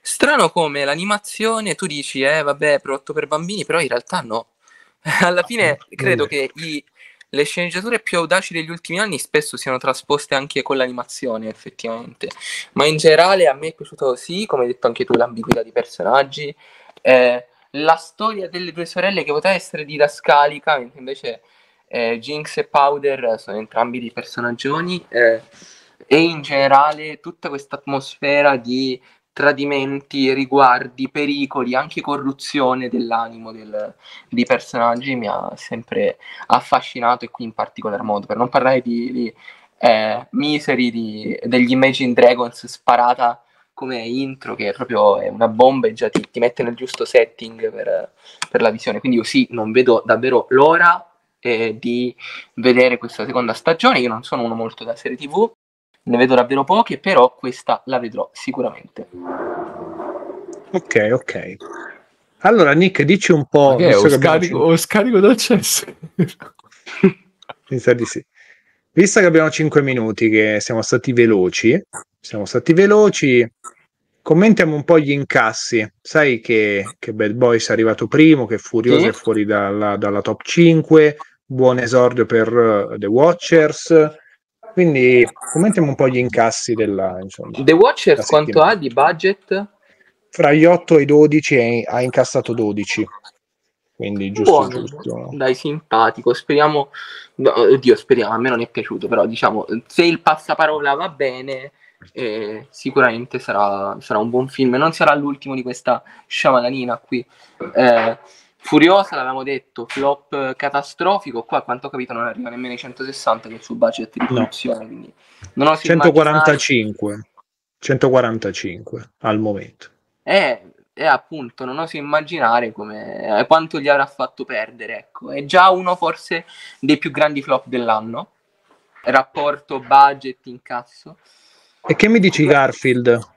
Strano come l'animazione tu dici, eh vabbè, prodotto per bambini, però in realtà no. Alla fine credo che i, le sceneggiature più audaci degli ultimi anni spesso siano trasposte anche con l'animazione, effettivamente. Ma in generale a me è piaciuto sì, come hai detto anche tu, l'ambiguità di personaggi. Eh, la storia delle due sorelle che poteva essere didascalica, mentre invece eh, Jinx e Powder sono entrambi dei personaggioni. Eh, e in generale tutta questa atmosfera di tradimenti, riguardi, pericoli, anche corruzione dell'animo del, dei personaggi mi ha sempre affascinato e qui in particolar modo, per non parlare di, di eh, Misery, di, degli Imagine Dragons sparata come intro, che è proprio è una bomba e già ti, ti mette nel giusto setting per, per, la visione, quindi io sì, non vedo davvero l'ora eh, di vedere questa seconda stagione, io non sono uno molto da serie tv, ne vedo davvero poche, però questa la vedrò sicuramente. Ok, ok. Allora, Nick, dici un po'. Okay, ho, scarico, ho scarico d'accesso. Mi sa di sì. Visto che abbiamo 5 minuti, che siamo stati veloci, siamo stati veloci, commentiamo un po' gli incassi. Sai che, che Bad Boys è arrivato primo, che Furioso sì. è fuori dalla, dalla, top 5, buon esordio per uh, The Watchers. Quindi commentiamo un po' gli incassi della... Insomma, The Watchers quanto ha di budget? Fra gli 8 e i 12 ha incassato 12. quindi giusto, Buono, giusto. dai, simpatico. Speriamo, oddio, speriamo, a me non è piaciuto, però diciamo, se il passaparola va bene, eh, sicuramente sarà, sarà un buon film. Non sarà l'ultimo di questa sciamalanina qui. Eh, Furiosa, l'avevamo detto, flop catastrofico. Qua, a quanto ho capito, non arriva nemmeno ai 160 che il suo budget di No. produzione. Quindi non immaginare- 145 145 al momento. Eh, eh, appunto, non oso immaginare come, eh, quanto gli avrà fatto perdere. Ecco. È già uno forse dei più grandi flop dell'anno. Rapporto budget incasso. E che mi dici Garfield?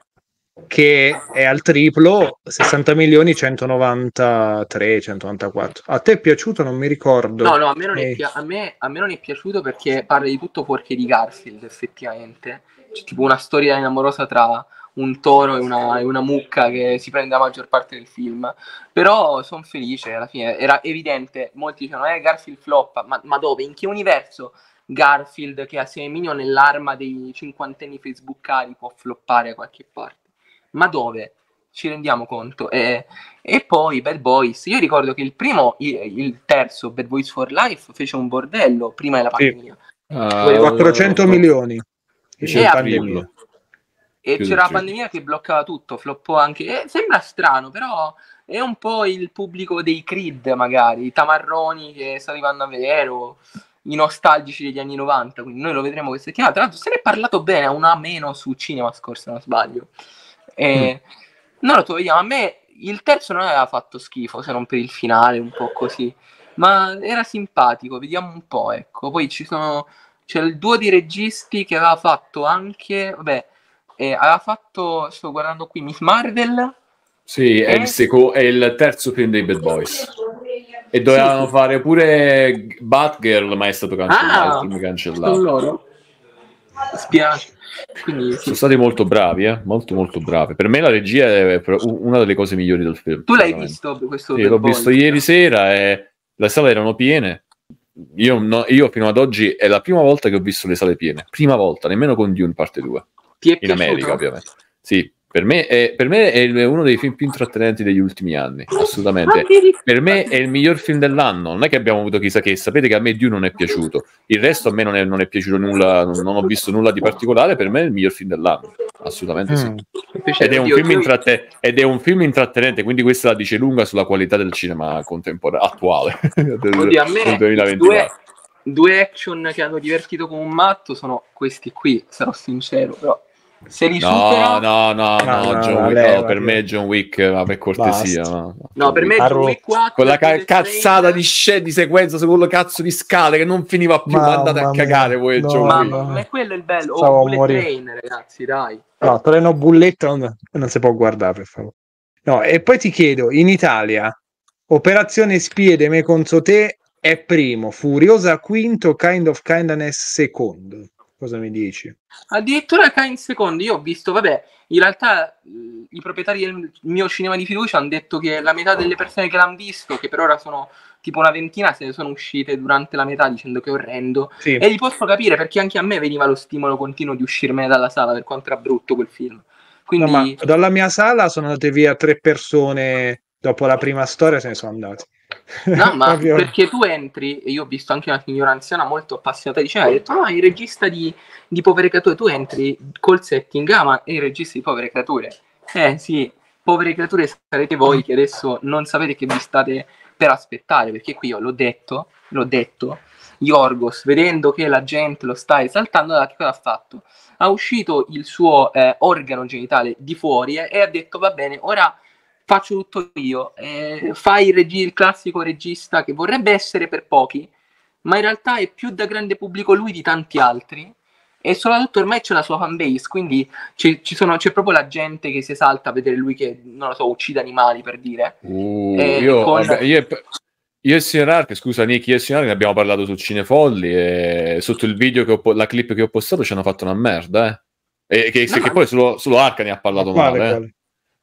Che è al triplo, 60 milioni, 193, 194. A te è piaciuto? Non mi ricordo. No, no, a me, non è Eh. pia- a, me, a me non è piaciuto perché parla di tutto fuorché di Garfield, effettivamente. C'è tipo una storia amorosa tra un toro e una, e una mucca che si prende la maggior parte del film. Però sono felice, alla fine era evidente. Molti dicevano, eh, Garfield floppa. Ma, ma dove? In che universo Garfield, che ha Seminio nell'arma dei cinquantenni facebookari, può floppare da qualche parte? Ma dove? Ci rendiamo conto? E, e poi Bad Boys, io ricordo che il primo, il, il terzo, Bad Boys for Life, fece un bordello prima della Sì. pandemia. Ah, 400 milioni. E. E c'era la pandemia che bloccava tutto, floppò anche. eh, sembra strano, però è un po' il pubblico dei Creed, magari, i tamarroni che sta arrivando a vedere, o i nostalgici degli anni 90. Quindi noi lo vedremo questa settimana. Tra l'altro, se ne è parlato bene, a una meno su Cinema scorsa, se non sbaglio. E Non lo so, vediamo. A me il terzo non aveva fatto schifo, se non per il finale, un po' così. Ma era simpatico, vediamo un po', ecco. Poi ci sono. C'è il duo di registi che aveva fatto anche. Vabbè, eh, aveva fatto. Sto guardando qui Miss Marvel. Sì, è Eh? il, seco- è il terzo film dei Bad Boys. E dovevano Sì. fare pure Batgirl, ma è stato cancellato. Ah, cancellato. loro. Spiace. Quindi sì. Sono stati molto bravi, eh? molto molto bravi. Per me la regia è una delle cose migliori del film. Tu l'hai visto questo Sì, l'ho Boys? visto ieri sera e le sale erano piene. Io, no- io fino ad oggi è la prima volta che ho visto le sale piene. Prima volta, nemmeno con Dune parte 2. Ti è In piaciuto? America, ovviamente. Sì, per me, è, per me è uno dei film più intrattenenti degli ultimi anni. Assolutamente. Addirittura. Per me è il miglior film dell'anno. Non è che abbiamo avuto chissà che. Sapete che a me Dune non è piaciuto. Il resto a me non è, non è piaciuto nulla. Non, non ho visto nulla di particolare. Per me è il miglior film dell'anno. Assolutamente sì. Mm. Ed è, intratte- ed è un film intrattenente, quindi questa la dice lunga sulla qualità del cinema contemporaneo attuale del, Oddio, a me del 2024. due, due action che hanno divertito come un matto sono questi qui, sarò sincero, però se li No, supera... no, no, No, no, John no, Wick, leva, no, per me John Wick, ma per cortesia. No, no. Per me John. Wick 4 Quella ca- cazzata di scene di sequenza su quello cazzo di scale che non finiva più. Mamma Mandate a cagare voi, No, John Ma, Wick. ma è quello il bello. Stavo Oh, Bullet morire. Train, ragazzi, dai. No, treno bulletta non, non si può guardare, per favore. No, e poi ti chiedo, in Italia, Operazione Spie de me contro te è primo, Furiosa quinto, Kind of Kindness secondo. Cosa mi dici? Addirittura Kain secondo, io ho visto, vabbè, in realtà eh, i proprietari del mio cinema di fiducia hanno detto che la metà delle persone che l'hanno visto, che per ora sono tipo una ventina, se ne sono uscite durante la metà dicendo che è orrendo. Sì. E li posso capire perché anche a me veniva lo stimolo continuo di uscirmene dalla sala per quanto era brutto quel film. No, Quindi ma dalla mia sala sono andate via tre persone dopo la prima storia, se ne sono andate. No, ma perché tu entri, e io ho visto anche una signora anziana molto appassionata di cinema, ha detto, no, il regista di, di Povere Creature, tu entri col setting, ah, ma è il regista di Povere Creature. Eh sì, Povere Creature sarete voi che adesso non sapete che vi state per aspettare, perché qui io l'ho detto, l'ho detto, Yorgos, vedendo che la gente lo sta esaltando, allora che cosa ha fatto? Ha uscito il suo eh, organo genitale di fuori eh, e ha detto, va bene, ora faccio tutto io. Eh, fai il, regi- il classico regista che vorrebbe essere per pochi, ma in realtà è più da grande pubblico lui di tanti altri. E soprattutto ormai c'è la sua fanbase, quindi ci, ci sono- c'è proprio la gente che si esalta a vedere lui che, non lo so, uccide animali per dire. Uh, Eh, io, con- vabbè, io, e- io e il signor Ark, scusa Nick, io e il signor Ark ne abbiamo parlato su Cinefolli e sotto il video che ho, la clip che ho postato ci hanno fatto una merda, eh. E che, No, che ma- poi solo, solo Ark ne ha parlato Quale, male, eh. quale?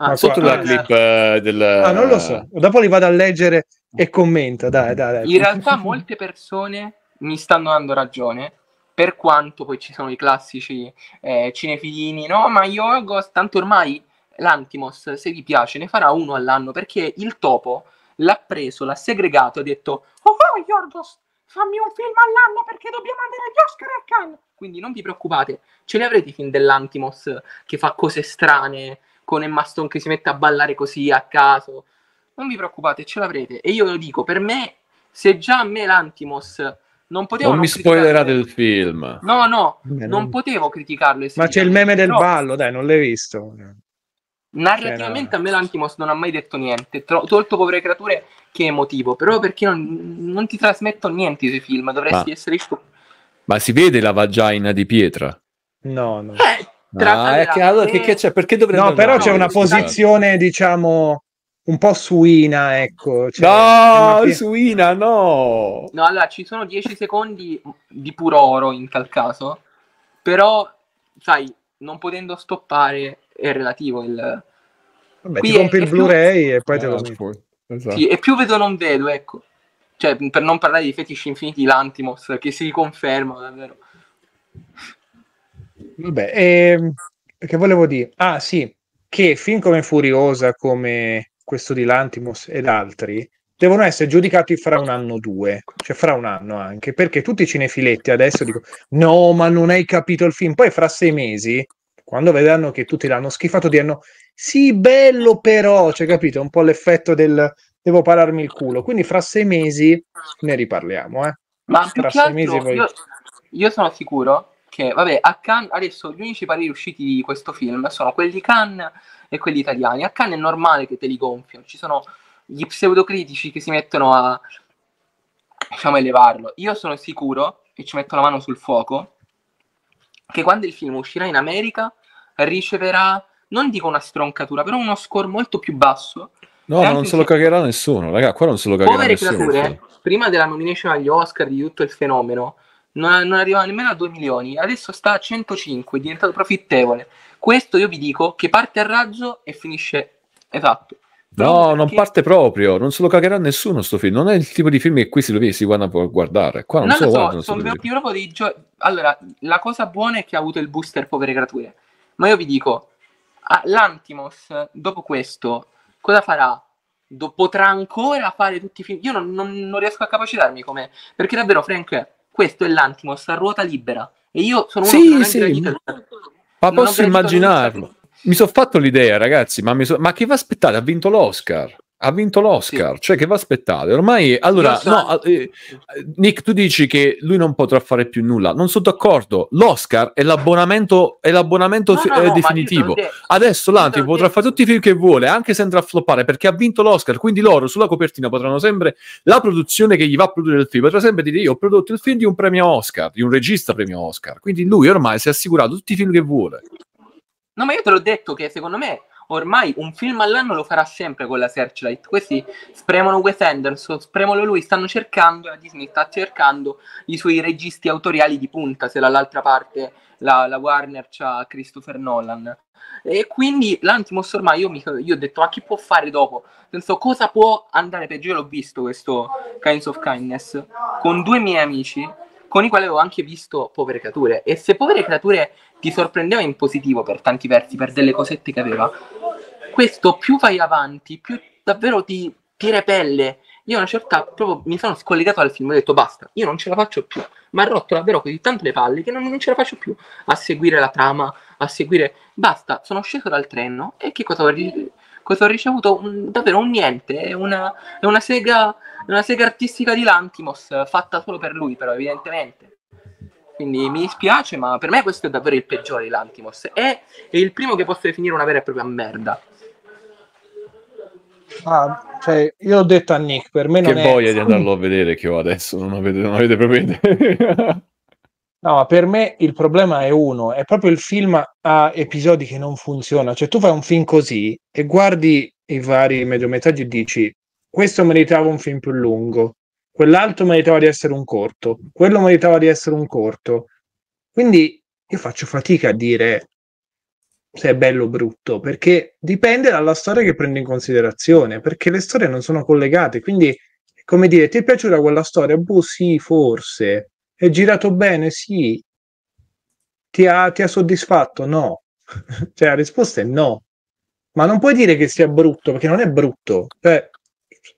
Ah, Sotto qua- la ah, clip eh, del... Ah, non lo so. Dopo li vado a leggere e commento. Dai, dai, dai. In realtà molte persone mi stanno dando ragione, per quanto poi ci sono i classici eh, cinefilini, no, ma Yorgos, tanto ormai l'Antimos, se vi piace, ne farà uno all'anno, perché il topo l'ha preso, l'ha segregato, ha detto oh, oh Yorgos, fammi un film all'anno perché dobbiamo andare agli Oscar a Cannes. Quindi non vi preoccupate, ce ne avrete i film dell'Antimos che fa cose strane, con Emma Stone che si mette a ballare così a caso. Non vi preoccupate, ce l'avrete. E io lo dico, per me, se già a me l'Antimos non potevo... Non mi spoilerate il film. No, no, non, non potevo criticarlo. Ma c'è il meme del ballo, dai, non l'hai visto. Narrativamente a me l'Antimos non ha mai detto niente, tolto povere creature che emotivo, però perché non, non ti trasmetto niente i suoi film, dovresti ma, essere... Ma si vede la vagina di pietra? No, no. Eh, ah, che, allora, che, che c'è? Perché dovrebbe... No, però c'è una posizione, diciamo, un po' suina, ecco. Cioè, no, pie... suina, no! No, allora, ci sono 10 secondi di puro oro in tal caso, però, sai, non potendo stoppare è relativo il... Vabbè, Qui ti compri il Blu-ray più... e poi te lo metti. Esatto. Sì, e più vedo non vedo, ecco. Cioè, per non parlare di fetici infiniti, l'Antimos, che si riconferma, davvero. Vabbè, ehm, che volevo dire? Ah, sì, che film come Furiosa, come questo di Lantimos ed altri, devono essere giudicati fra un anno o due, cioè fra un anno anche, perché tutti i cinefiletti adesso dicono no, ma non hai capito il film, poi fra sei mesi quando vedranno che tutti l'hanno schifato, diranno sì, bello però, cioè capito? Un po' l'effetto del devo pararmi il culo. Quindi fra sei mesi ne riparliamo, eh. Ma fra sei mesi poi... io, io, sono sicuro che, vabbè, a Cannes, adesso gli unici pareri usciti di questo film sono quelli Cannes e quelli italiani. A Cannes è normale che te li gonfiano, ci sono gli pseudocritici che si mettono a, diciamo, elevarlo. Io sono sicuro, e ci metto la mano sul fuoco, che quando il film uscirà in America riceverà, non dico una stroncatura, però uno score molto più basso. No, ma non se lo cagherà nessuno, raga, qua non se lo cagherà Povere nessuno. creature, prima della nomination agli Oscar di tutto il fenomeno, non, non arrivava nemmeno a 2 milioni, adesso sta a 105, è diventato profittevole. Questo io vi dico che parte a razzo e finisce esatto. No, non parte proprio, non se lo cagherà nessuno sto film, non è il tipo di film che qui si, lo, si vanno a guardare. Qua non, non se lo so, guardano. Sono proprio di gio- Allora, la cosa buona è che ha avuto il booster povere creature, ma io vi dico, l'Antimos dopo questo cosa farà? Do- potrà ancora fare tutti i film? Io non, non, non riesco a capacitarmi come... Perché davvero, Frank, questo è l'Antimos a ruota libera e io sono uno sì, che sì. Ma posso immaginarlo mi sono fatto l'idea, ragazzi, ma, so... ma che va aspettare? Ha vinto l'Oscar. Ha vinto l'Oscar, sì. cioè che va aspettare? Ormai, allora, no, eh, Nick, tu dici che lui non potrà fare più nulla. Non sono d'accordo. L'Oscar è l'abbonamento, è l'abbonamento no, no, eh, definitivo. Adesso l'Anti potrà fare tutti i film che vuole, anche se andrà a floppare, perché ha vinto l'Oscar. Quindi loro sulla copertina potranno sempre, la produzione che gli va a produrre il film, potrà sempre dire io ho prodotto il film di un premio Oscar, di un regista premio Oscar. Quindi lui ormai si è assicurato tutti i film che vuole. No, ma io te l'ho detto che secondo me ormai un film all'anno lo farà sempre con la Searchlight. Questi spremono Wes Anderson, spremono lui, stanno cercando, la Disney sta cercando i suoi registi autoriali di punta, se dall'altra parte la, la Warner c'ha Christopher Nolan. E quindi l'Antimos ormai io, mi, io ho detto, ma chi può fare dopo? Nel senso, cosa può andare peggio? Io l'ho visto questo Kinds of Kindness con due miei amici con i quali avevo anche visto Povere Creature. E se Povere Creature ti sorprendeva in positivo per tanti versi, per delle cosette che aveva, questo più vai avanti, più davvero ti, ti repelle. Io a una certa proprio mi sono scollegato dal film, ho detto basta, io non ce la faccio più. Ma ha rotto davvero così tanto le palle che non, non ce la faccio più a seguire la trama, a seguire... Basta, sono sceso dal treno e che cosa ho, ri... cosa ho ricevuto? Un, davvero un niente, è una, è una sega una sega artistica di Lantimos fatta solo per lui, però evidentemente. Quindi mi dispiace, ma per me questo è davvero il peggiore di Lantimos. È, è il primo che posso definire una vera e propria merda. Ah, cioè, io ho detto a Nick, per me non che è... voglia di andarlo a vedere che ho adesso, non avete, non avete proprio idea. No, ma per me il problema è uno, è proprio il film a episodi che non funzionano. Cioè, tu fai un film così e guardi i vari mediometraggi e dici questo meritava un film più lungo, quell'altro meritava di essere un corto, quello meritava di essere un corto. Quindi io faccio fatica a dire se è bello o brutto, perché dipende dalla storia che prendo in considerazione, perché le storie non sono collegate, quindi come dire, ti è piaciuta quella storia? Boh, sì, forse. È girato bene? Sì. Ti ha, ti ha soddisfatto? No. cioè, la risposta è no. Ma non puoi dire che sia brutto, perché non è brutto. Cioè,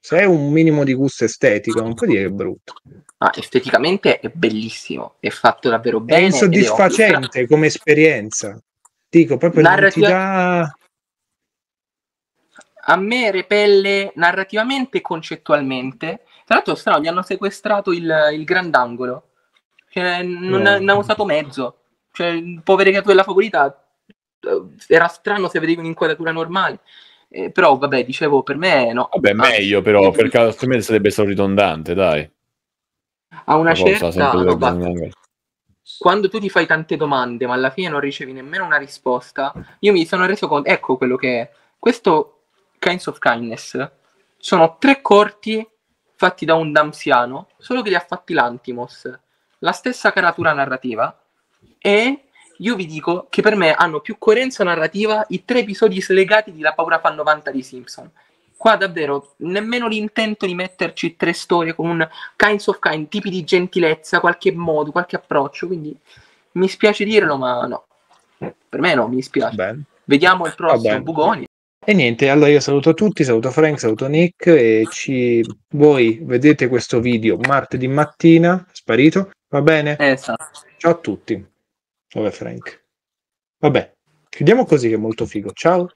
Se hai un minimo di gusto estetico, non puoi dire che è brutto. Ah, esteticamente è bellissimo, è fatto davvero È bene. è insoddisfacente come esperienza. Dico proprio Narrativa- l'identità. A me repelle narrativamente e concettualmente. Tra l'altro, strano, gli hanno sequestrato il, il grandangolo. Cioè, non No. ne hanno usato mezzo. Cioè, povere creature della favorita. eh, Era strano se vedevi un'inquadratura normale. Eh, però, vabbè, dicevo, per me no. Vabbè, Anzi, meglio però, perché altrimenti sarebbe stato ridondante, dai. A una cosa certa grandangolo. quando tu ti fai tante domande, ma alla fine non ricevi nemmeno una risposta, io mi sono reso conto, ecco quello che è. Questo Kinds of Kindness sono tre corti fatti da un damsiano, solo che li ha fatti l'Antimos, la stessa caratura narrativa, e io vi dico che per me hanno più coerenza narrativa i tre episodi slegati di La paura fa 90 di Simpson. Qua davvero nemmeno l'intento di metterci tre storie con un kinds of kind, tipi di gentilezza, qualche modo, qualche approccio, quindi mi spiace dirlo, ma no. Per me no, mi dispiace. Bene. Vediamo il prossimo. Bugoni. E niente, allora io saluto tutti, saluto Frank, saluto Nick e ci... voi vedete questo video martedì mattina, sparito, va bene? Esatto. Ciao a tutti. Vabbè Frank. Vabbè, chiudiamo così che è molto figo. Ciao.